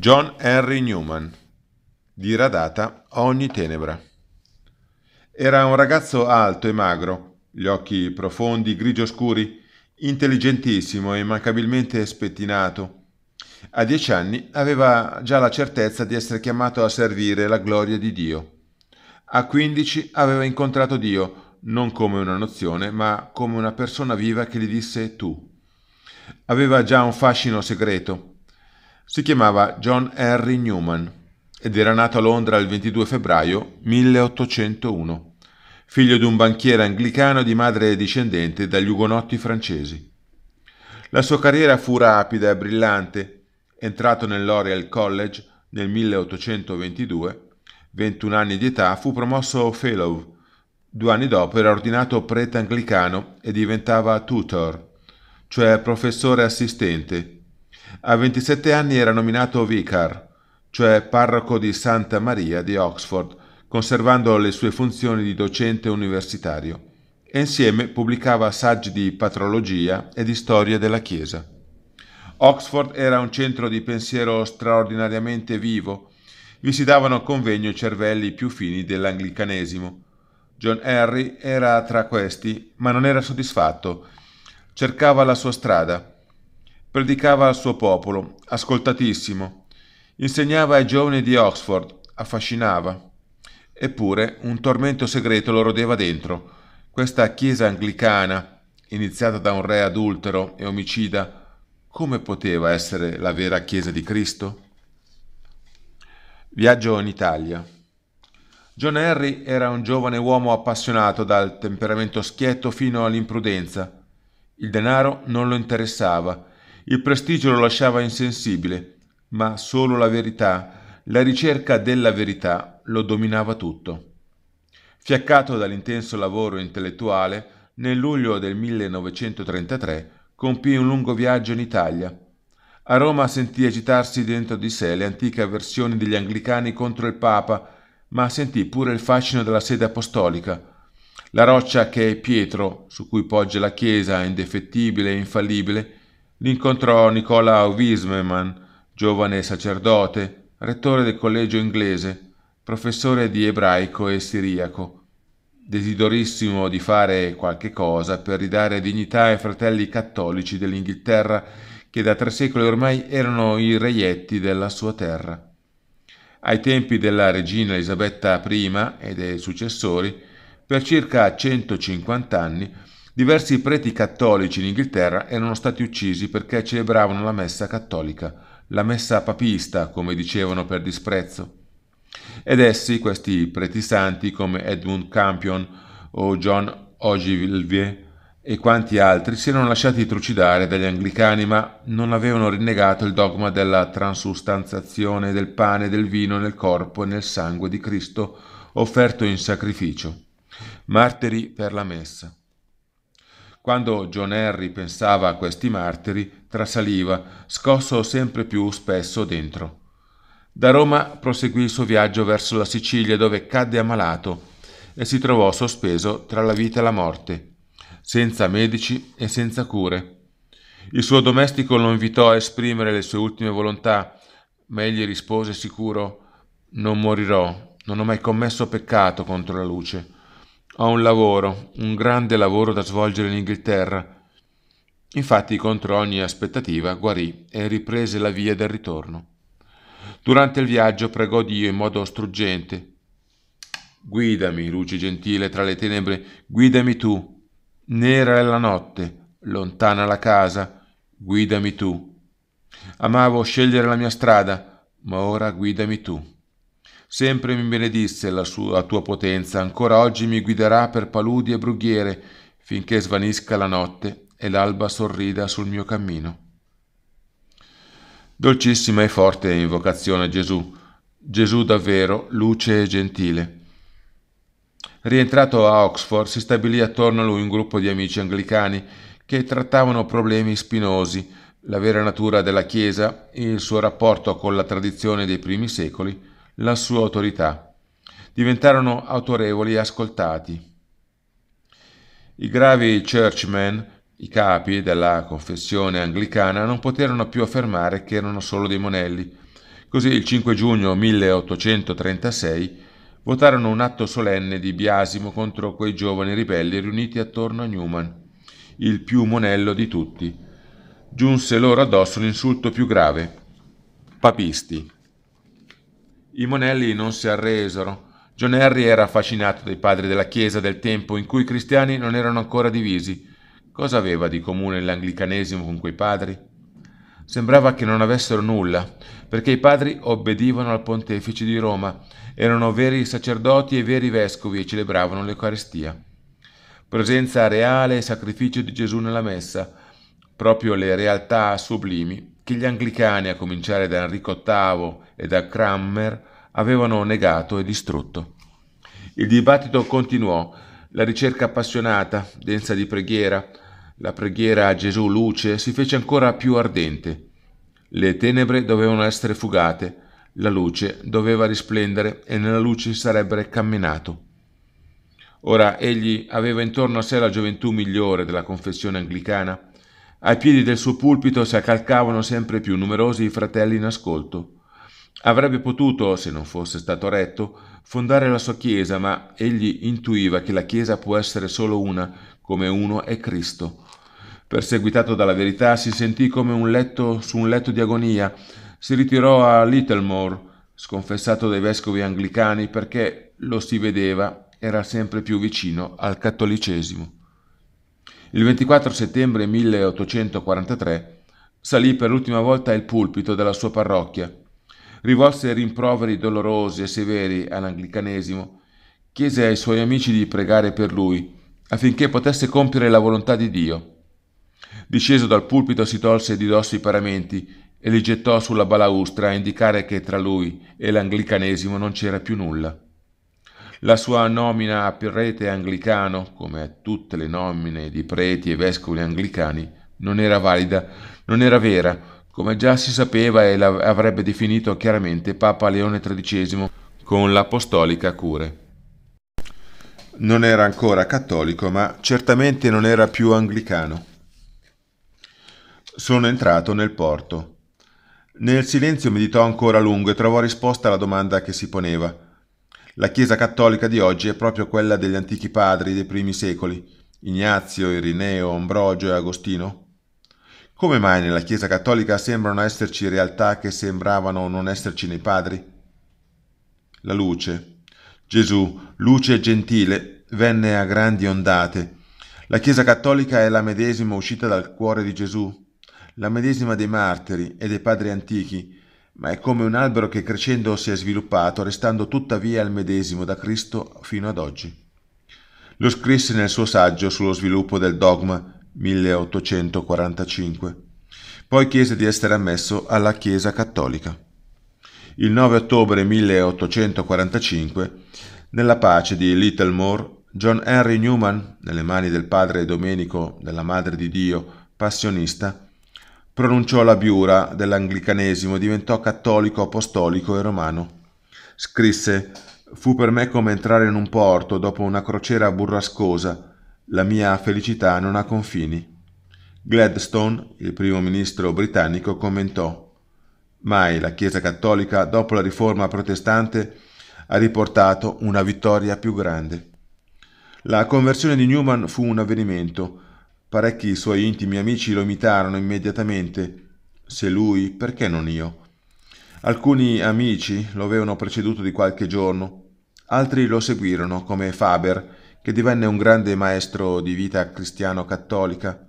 John Henry Newman, diradata ogni tenebra. Era un ragazzo alto e magro, gli occhi profondi, grigio scuri, intelligentissimo e immancabilmente spettinato. A dieci anni aveva già la certezza di essere chiamato a servire la gloria di Dio. A quindici aveva incontrato Dio, non come una nozione, ma come una persona viva che gli disse tu. Aveva già un fascino segreto, si chiamava John Henry Newman ed era nato a Londra il 22 febbraio 1801, figlio di un banchiere anglicano di madre discendente dagli ugonotti francesi. La sua carriera fu rapida e brillante. Entrato nell'Oriel College nel 1822, 21 anni di età, fu promosso fellow. Due anni dopo era ordinato prete anglicano e diventava tutor, cioè professore assistente a 27 anni era nominato vicar, cioè parroco di Santa Maria di Oxford, conservando le sue funzioni di docente universitario, e insieme pubblicava saggi di patrologia e di storia della Chiesa. Oxford era un centro di pensiero straordinariamente vivo. Vi si davano convegno i cervelli più fini dell'anglicanesimo. John Henry era tra questi, ma non era soddisfatto. Cercava la sua strada Predicava al suo popolo, ascoltatissimo. Insegnava ai giovani di Oxford, affascinava. Eppure un tormento segreto lo rodeva dentro. Questa chiesa anglicana, iniziata da un re adultero e omicida, come poteva essere la vera chiesa di Cristo? Viaggio in Italia. John Henry era un giovane uomo appassionato dal temperamento schietto fino all'imprudenza. Il denaro non lo interessava il prestigio lo lasciava insensibile, ma solo la verità, la ricerca della verità lo dominava tutto. Fiaccato dall'intenso lavoro intellettuale, nel luglio del 1933 compì un lungo viaggio in Italia. A Roma sentì agitarsi dentro di sé le antiche avversioni degli anglicani contro il Papa, ma sentì pure il fascino della sede apostolica. La roccia che è Pietro, su cui poggia la Chiesa indefettibile e infallibile, L'incontrò Nicola Wiesman, giovane sacerdote, rettore del collegio inglese, professore di ebraico e siriaco, desidorissimo di fare qualche cosa per ridare dignità ai fratelli cattolici dell'Inghilterra che da tre secoli ormai erano i reietti della sua terra. Ai tempi della regina Elisabetta I e dei successori, per circa 150 anni, Diversi preti cattolici in Inghilterra erano stati uccisi perché celebravano la messa cattolica, la messa papista, come dicevano per disprezzo. Ed essi, questi preti santi come Edmund Campion o John Ogilvie e quanti altri, si erano lasciati trucidare dagli anglicani, ma non avevano rinnegato il dogma della transustanzazione del pane e del vino nel corpo e nel sangue di Cristo offerto in sacrificio. Martiri per la messa. Quando John Henry pensava a questi martiri, trasaliva, scosso sempre più spesso dentro. Da Roma proseguì il suo viaggio verso la Sicilia dove cadde ammalato e si trovò sospeso tra la vita e la morte, senza medici e senza cure. Il suo domestico lo invitò a esprimere le sue ultime volontà, ma egli rispose sicuro Non morirò, non ho mai commesso peccato contro la luce. Ho un lavoro, un grande lavoro da svolgere in Inghilterra. Infatti, contro ogni aspettativa, guarì e riprese la via del ritorno. Durante il viaggio pregò Dio in modo struggente. Guidami, luce gentile tra le tenebre, guidami tu. Nera è la notte, lontana la casa, guidami tu. Amavo scegliere la mia strada, ma ora guidami tu. Sempre mi benedisse la, sua, la tua potenza, ancora oggi mi guiderà per paludi e brughiere, finché svanisca la notte e l'alba sorrida sul mio cammino. Dolcissima e forte invocazione Gesù, Gesù davvero, luce e gentile. Rientrato a Oxford, si stabilì attorno a lui un gruppo di amici anglicani che trattavano problemi spinosi, la vera natura della Chiesa, il suo rapporto con la tradizione dei primi secoli, la sua autorità. Diventarono autorevoli e ascoltati. I gravi churchmen, i capi della confessione anglicana, non poterono più affermare che erano solo dei monelli. Così il 5 giugno 1836 votarono un atto solenne di biasimo contro quei giovani ribelli riuniti attorno a Newman, il più monello di tutti. Giunse loro addosso l'insulto più grave. Papisti. I monelli non si arresero. John Henry era affascinato dai padri della Chiesa del tempo in cui i cristiani non erano ancora divisi. Cosa aveva di comune l'anglicanesimo con quei padri? Sembrava che non avessero nulla, perché i padri obbedivano al pontefice di Roma, erano veri sacerdoti e veri vescovi e celebravano l'Eucaristia. Presenza reale e sacrificio di Gesù nella messa, proprio le realtà sublimi che gli anglicani, a cominciare da Enrico VIII e da Cranmer, avevano negato e distrutto. Il dibattito continuò, la ricerca appassionata, densa di preghiera, la preghiera a Gesù luce si fece ancora più ardente. Le tenebre dovevano essere fugate, la luce doveva risplendere e nella luce sarebbe camminato. Ora egli aveva intorno a sé la gioventù migliore della confessione anglicana. Ai piedi del suo pulpito si accalcavano sempre più numerosi fratelli in ascolto. Avrebbe potuto, se non fosse stato retto, fondare la sua Chiesa, ma egli intuiva che la Chiesa può essere solo una, come uno è Cristo. Perseguitato dalla verità, si sentì come un letto su un letto di agonia. Si ritirò a Littlemore, sconfessato dai vescovi anglicani, perché lo si vedeva era sempre più vicino al cattolicesimo. Il 24 settembre 1843 salì per l'ultima volta il pulpito della sua parrocchia rivolse rimproveri dolorosi e severi all'anglicanesimo, chiese ai suoi amici di pregare per lui, affinché potesse compiere la volontà di Dio. Disceso dal pulpito si tolse di dosso i paramenti e li gettò sulla balaustra a indicare che tra lui e l'anglicanesimo non c'era più nulla. La sua nomina a prete anglicano, come a tutte le nomine di preti e vescovi anglicani, non era valida, non era vera, come già si sapeva e avrebbe definito chiaramente Papa Leone XIII con l'apostolica cure. Non era ancora cattolico, ma certamente non era più anglicano. Sono entrato nel porto. Nel silenzio meditò ancora a lungo e trovò risposta alla domanda che si poneva. La Chiesa cattolica di oggi è proprio quella degli antichi padri dei primi secoli, Ignazio, Irineo, Ambrogio e Agostino? Come mai nella Chiesa cattolica sembrano esserci realtà che sembravano non esserci nei padri? La luce. Gesù, luce gentile, venne a grandi ondate. La Chiesa cattolica è la medesima uscita dal cuore di Gesù, la medesima dei martiri e dei padri antichi, ma è come un albero che crescendo si è sviluppato, restando tuttavia il medesimo da Cristo fino ad oggi. Lo scrisse nel suo saggio sullo sviluppo del dogma 1845. Poi chiese di essere ammesso alla Chiesa cattolica. Il 9 ottobre 1845, nella pace di Littlemore, John Henry Newman, nelle mani del padre Domenico della Madre di Dio, passionista, pronunciò la biura dell'anglicanesimo diventò cattolico apostolico e romano. Scrisse Fu per me come entrare in un porto dopo una crociera burrascosa la mia felicità non ha confini. Gladstone, il primo ministro britannico, commentò Mai la Chiesa cattolica, dopo la riforma protestante, ha riportato una vittoria più grande. La conversione di Newman fu un avvenimento. Parecchi suoi intimi amici lo imitarono immediatamente. Se lui, perché non io? Alcuni amici lo avevano preceduto di qualche giorno, altri lo seguirono, come Faber, che divenne un grande maestro di vita cristiano-cattolica.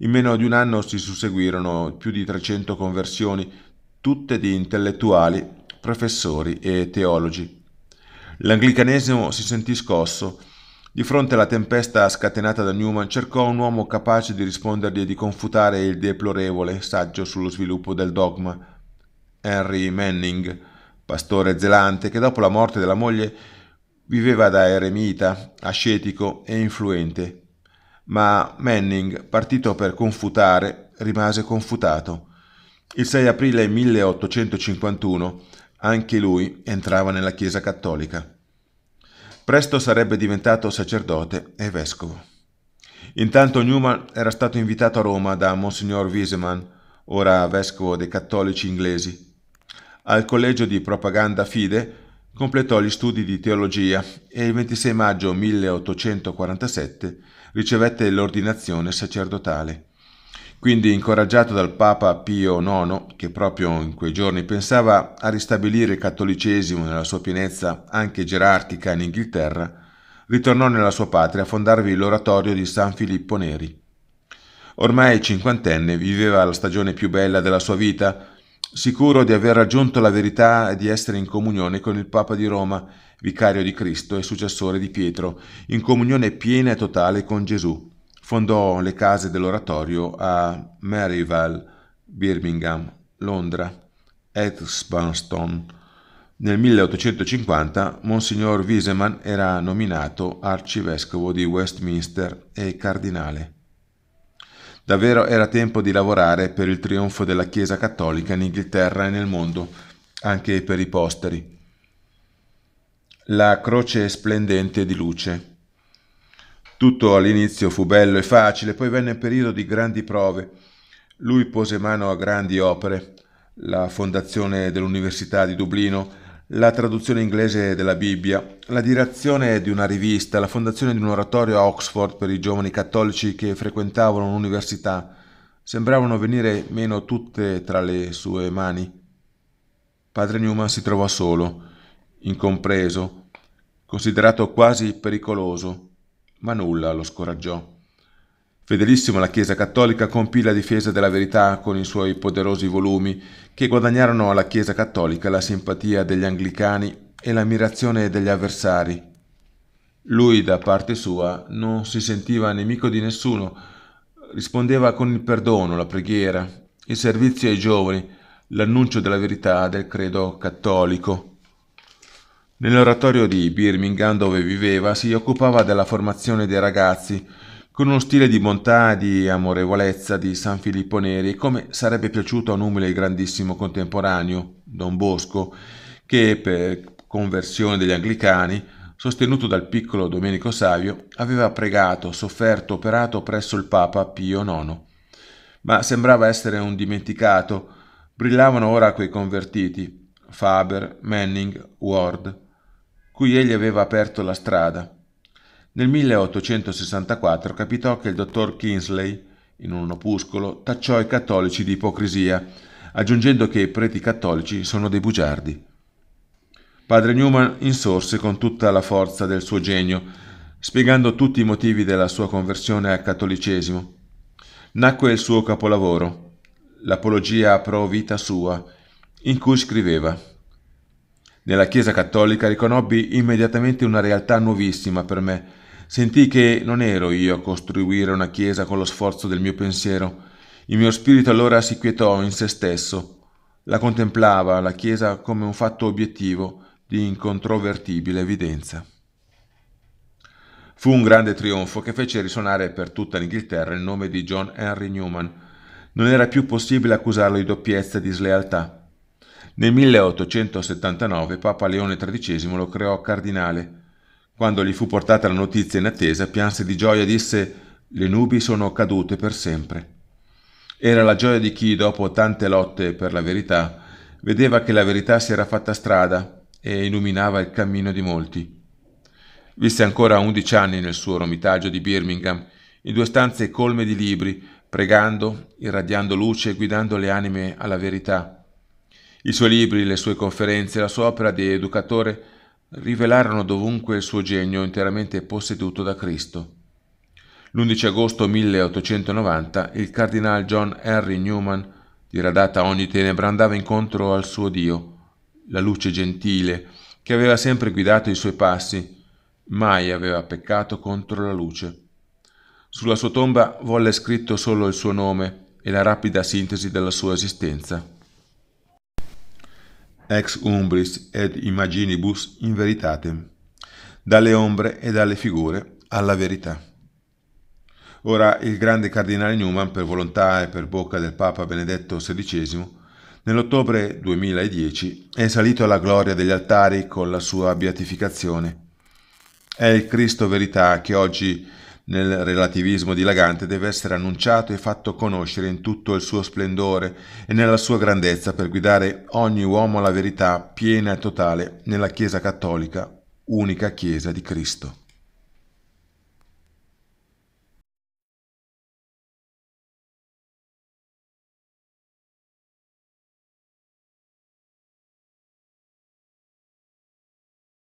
In meno di un anno si susseguirono più di 300 conversioni, tutte di intellettuali, professori e teologi. L'anglicanesimo si sentì scosso. Di fronte alla tempesta scatenata da Newman cercò un uomo capace di rispondergli e di confutare il deplorevole saggio sullo sviluppo del dogma. Henry Manning, pastore zelante, che dopo la morte della moglie Viveva da eremita, ascetico e influente, ma Manning, partito per confutare, rimase confutato. Il 6 aprile 1851 anche lui entrava nella Chiesa cattolica. Presto sarebbe diventato sacerdote e vescovo. Intanto Newman era stato invitato a Roma da Monsignor Wieseman, ora vescovo dei cattolici inglesi. Al collegio di propaganda Fide completò gli studi di teologia e il 26 maggio 1847 ricevette l'ordinazione sacerdotale. Quindi, incoraggiato dal Papa Pio IX, che proprio in quei giorni pensava a ristabilire il cattolicesimo nella sua pienezza anche gerarchica in Inghilterra, ritornò nella sua patria a fondarvi l'oratorio di San Filippo Neri. Ormai cinquantenne viveva la stagione più bella della sua vita, sicuro di aver raggiunto la verità e di essere in comunione con il Papa di Roma, vicario di Cristo e successore di Pietro, in comunione piena e totale con Gesù. Fondò le case dell'oratorio a Maryvale, Birmingham, Londra, Edgbaston. Nel 1850 Monsignor Wieseman era nominato arcivescovo di Westminster e cardinale. Davvero era tempo di lavorare per il trionfo della Chiesa cattolica in Inghilterra e nel mondo, anche per i posteri. La croce splendente di luce tutto all'inizio fu bello e facile, poi venne un periodo di grandi prove. Lui pose mano a grandi opere, la fondazione dell'Università di Dublino, la traduzione inglese della Bibbia, la direzione di una rivista, la fondazione di un oratorio a Oxford per i giovani cattolici che frequentavano l'università. Sembravano venire meno tutte tra le sue mani. Padre Newman si trovò solo, incompreso, considerato quasi pericoloso ma nulla lo scoraggiò. Fedelissimo alla Chiesa cattolica compì la difesa della verità con i suoi poderosi volumi che guadagnarono alla Chiesa cattolica la simpatia degli anglicani e l'ammirazione degli avversari. Lui, da parte sua, non si sentiva nemico di nessuno, rispondeva con il perdono, la preghiera, il servizio ai giovani, l'annuncio della verità del credo cattolico. Nell'oratorio di Birmingham dove viveva si occupava della formazione dei ragazzi con uno stile di bontà e di amorevolezza di San Filippo Neri come sarebbe piaciuto a un umile e grandissimo contemporaneo, Don Bosco, che per conversione degli anglicani, sostenuto dal piccolo Domenico Savio, aveva pregato, sofferto, operato presso il Papa Pio IX. Ma sembrava essere un dimenticato, brillavano ora quei convertiti, Faber, Manning, Ward, cui egli aveva aperto la strada. Nel 1864 capitò che il dottor Kingsley, in un opuscolo, tacciò i cattolici di ipocrisia, aggiungendo che i preti cattolici sono dei bugiardi. Padre Newman insorse con tutta la forza del suo genio, spiegando tutti i motivi della sua conversione al cattolicesimo. Nacque il suo capolavoro, l'Apologia pro vita sua, in cui scriveva nella Chiesa cattolica riconobbi immediatamente una realtà nuovissima per me. Sentii che non ero io a costruire una Chiesa con lo sforzo del mio pensiero. Il mio spirito allora si quietò in se stesso. La contemplava, la Chiesa, come un fatto obiettivo di incontrovertibile evidenza. Fu un grande trionfo che fece risuonare per tutta l'Inghilterra il nome di John Henry Newman. Non era più possibile accusarlo di doppiezza e di slealtà. Nel 1879 Papa Leone XIII lo creò cardinale. Quando gli fu portata la notizia in attesa, pianse di gioia e disse le nubi sono cadute per sempre. Era la gioia di chi, dopo tante lotte per la verità, vedeva che la verità si era fatta strada e illuminava il cammino di molti. Visse ancora undici anni nel suo romitaggio di Birmingham, in due stanze colme di libri, pregando, irradiando luce e guidando le anime alla verità. I suoi libri, le sue conferenze, la sua opera di educatore rivelarono dovunque il suo genio interamente posseduto da Cristo. L'11 agosto 1890 il cardinal John Henry Newman, diradata ogni tenebra, andava incontro al suo Dio, la luce gentile, che aveva sempre guidato i suoi passi, mai aveva peccato contro la luce. Sulla sua tomba volle scritto solo il suo nome e la rapida sintesi della sua esistenza ex umbris ed imaginibus in veritatem, dalle ombre e dalle figure alla verità. Ora il grande cardinale Newman, per volontà e per bocca del Papa Benedetto XVI, nell'ottobre 2010 è salito alla gloria degli altari con la sua beatificazione. È il Cristo verità che oggi nel relativismo dilagante deve essere annunciato e fatto conoscere in tutto il suo splendore e nella sua grandezza per guidare ogni uomo alla verità piena e totale nella Chiesa cattolica, unica Chiesa di Cristo.